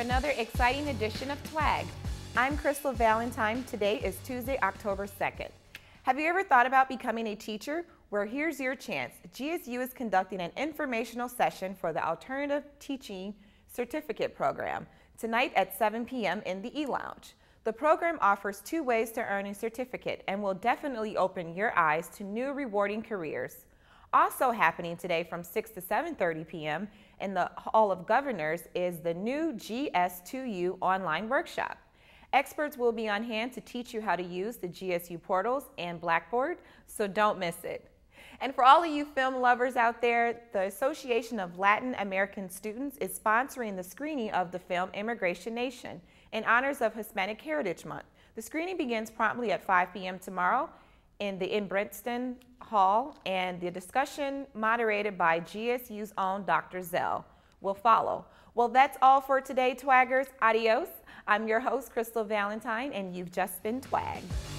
another exciting edition of TWAG. I'm Crystal Valentine. Today is Tuesday, October 2nd. Have you ever thought about becoming a teacher? Well, here's your chance. GSU is conducting an informational session for the Alternative Teaching Certificate Program tonight at 7 p.m. in the E-Lounge. The program offers two ways to earn a certificate and will definitely open your eyes to new rewarding careers. Also happening today from 6 to 7.30 p.m. in the Hall of Governors is the new GS2U online workshop. Experts will be on hand to teach you how to use the GSU portals and Blackboard, so don't miss it. And for all of you film lovers out there, the Association of Latin American Students is sponsoring the screening of the film Immigration Nation in honors of Hispanic Heritage Month. The screening begins promptly at 5 p.m. tomorrow in the Engbretson Hall, and the discussion moderated by GSU's own Dr. Zell will follow. Well, that's all for today, Twaggers. Adios. I'm your host, Crystal Valentine, and you've just been twagged.